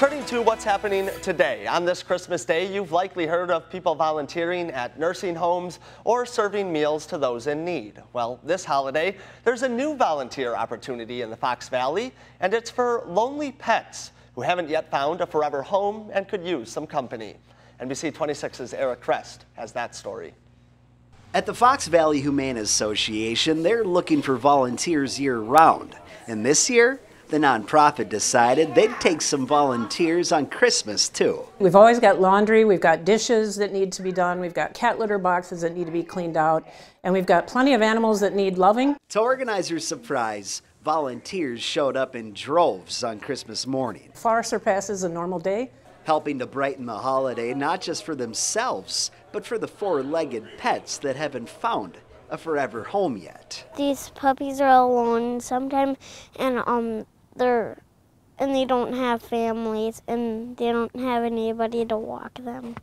Turning to what's happening today. On this Christmas Day, you've likely heard of people volunteering at nursing homes or serving meals to those in need. Well, this holiday, there's a new volunteer opportunity in the Fox Valley, and it's for lonely pets who haven't yet found a forever home and could use some company. NBC 26's Eric Crest has that story. At the Fox Valley Humane Association, they're looking for volunteers year round. And this year, the nonprofit decided they'd take some volunteers on Christmas too. We've always got laundry, we've got dishes that need to be done, we've got cat litter boxes that need to be cleaned out, and we've got plenty of animals that need loving. To organizers' surprise, volunteers showed up in droves on Christmas morning. Far surpasses a normal day. Helping to brighten the holiday not just for themselves, but for the four legged pets that haven't found a forever home yet. These puppies are alone sometimes, and um, they're and they don't have families and they don't have anybody to walk them.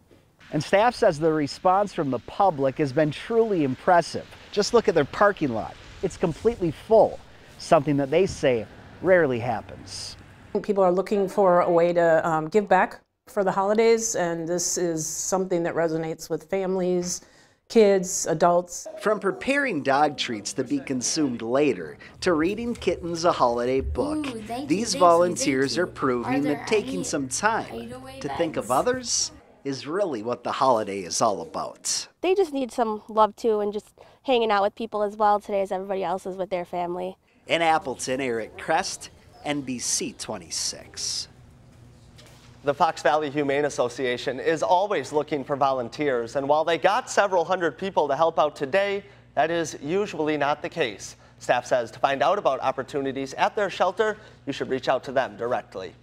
And staff says the response from the public has been truly impressive. Just look at their parking lot. It's completely full, something that they say rarely happens. People are looking for a way to um, give back for the holidays, and this is something that resonates with families kids, adults. From preparing dog treats to be consumed later to reading kittens a holiday book, Ooh, these you, volunteers you, are proving are that taking any, some time to think of others is really what the holiday is all about. They just need some love too and just hanging out with people as well today as everybody else is with their family. In Appleton, Eric Crest, NBC 26. The Fox Valley Humane Association is always looking for volunteers, and while they got several hundred people to help out today, that is usually not the case. Staff says to find out about opportunities at their shelter, you should reach out to them directly.